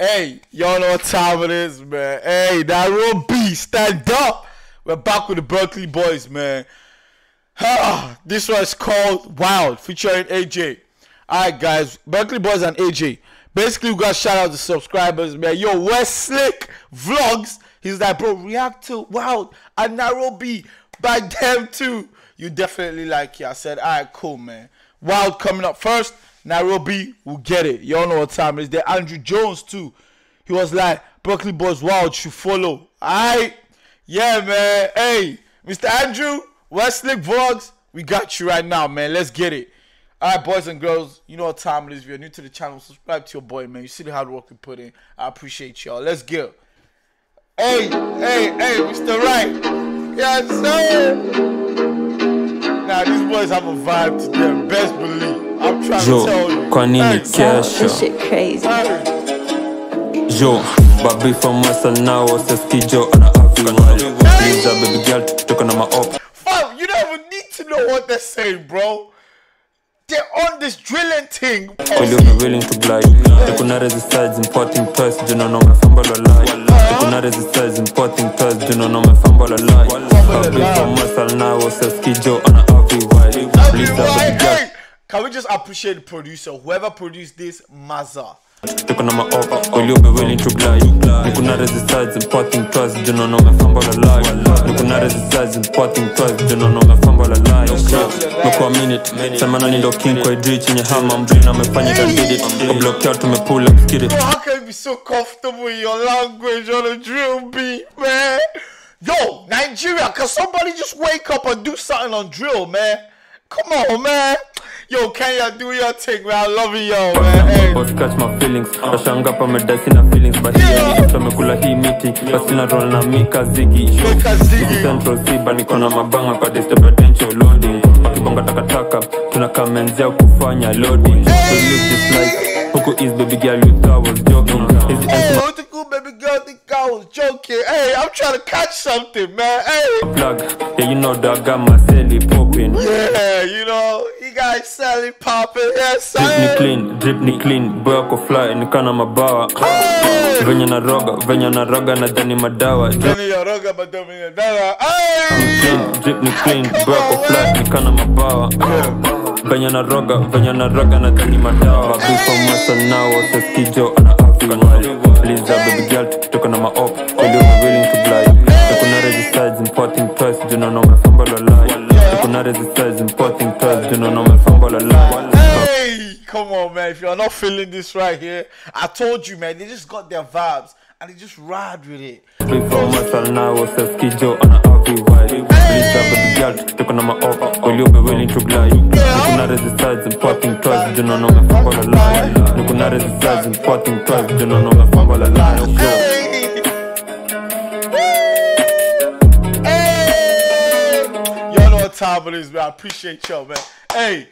Hey, y'all know what time it is, man. Hey, that real B, stand up. We're back with the Buruklyn Boyz, man. Ah, this one's called Wild, featuring Ajay. Alright, guys, Buruklyn Boyz and Ajay. Basically, we got shout out to subscribers, man. Yo, West Slick Vlogs. He's like, bro, react to Wild and Nairobi by them too. You definitely like it. I said, alright, cool, man. Wild coming up first. Nairobi will get it. Y'all know what time it is. There, Andrew Jones too. He was like, Buruklyn Boyz Wild should follow. Alright? Yeah, man. Hey, Mr. Andrew, Westlake Vlogs, we got you right now, man. Let's get it. Alright, boys and girls, you know what time it is. If you're new to the channel, subscribe to your boy, man. You see the hard work we put in. I appreciate y'all. Let's go. Hey, hey, hey, Mr. Right. Yes, sir. Now, these boys have a vibe to them. Best believe. I'm trying Yo, to tell you. kwa nini Hey, kesho? This shit crazy. hey. Yo, babi from Western now Seski Joe ana afi Liza baby girl tuko na maop Fam, you don't even need to know what they're saying, bro. They're on this drilling thing. Will you be willing to glide? Tukuna resistance importing toys Juno no me fumble a lie Tukuna resistance importing toys Juno no me fumble a lie Babi from Western now Seski Joe ana afi Hey, hey, Can we just appreciate the producer? Whoever produced this, Maza. tuko na Will you willing to glide? Nikuna resistance importing toys Juno no me fumble a lie Nikuna resistance importing toys Juno no me fumble a lie Mekwa minute Sema nani ndo king kwa idri chenye hama Mbrain amefanya it and did it Kablock out tumepull up skid it Bro, how can you be so comfortable in your language on a drill beat, man? Yo, Nigeria, can somebody just wake up and do something on drill, man? Come on, man. Yo, Kenya, do your thing, man. I love you, yo, man. Hey. Boss catch my feelings Washanga pa medai sina feelings But Yeah. here tumekula hii miti Basi na roll na mika zigi Mika Ziggy. Central Siba niko na mabanga kwa disturbance loading Wakibonga takataka tunakamenzea kufanya loading We live this life Huku is baby girl you thought was joking Is the Hey, joking? Hey, I'm trying to catch something, man. Hey. plug Yeah you know that got my celly popping Yeah, you know, he got celly popping. Yes, Drip ni clean, drip ni clean Boy ako fly nikana mabawa Hey. Venye na roga, venye na roga na dani madawa Dani ya roga, but dani ya dawa. Hey. clean, drip ni clean Boy ako fly nikana mabawa Venye na roga, venye na roga na dani madawa Before masa nao, seskijo ana no me fumble a lie Tuko na resistance importing toys Juno no me fumble a Hey, come on, man. If you're not feeling this right here, I told you, man. They just got their vibes and they just ride with it. Before muscle now, seskijo ana African wild Liza baby girl, tuko na maop Will you be willing to glide? Tuko na resistance importing toys Juno no me fumble a lie Tuko na resistance importing toys Juno no me fumble a lie Hey. Hey. Time it is, man. I appreciate y'all, man. Hey,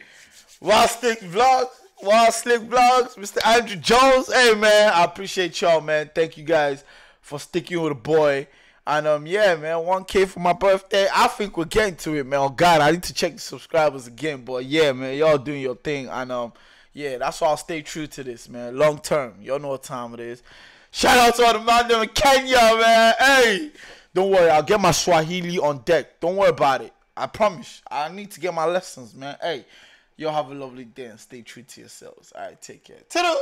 Wild Stick Vlogs, Wild Slick Vlogs, Mr. Andrew Jones. Hey, man. I appreciate y'all, man. Thank you guys for sticking with the boy. And um, yeah, man, 1K for my birthday. I think we're getting to it, man. Oh God, I need to check the subscribers again. But yeah, man, y'all doing your thing. And um, yeah, that's why I'll stay true to this, man. Long term. Y'all know what time it is. Shout out to all the man in Kenya, man. Hey, don't worry, I'll get my Swahili on deck. Don't worry about it. I promise. I need to get my lessons, man. Hey, y'all have a lovely day and stay true to yourselves. All right, take care. Ta-da!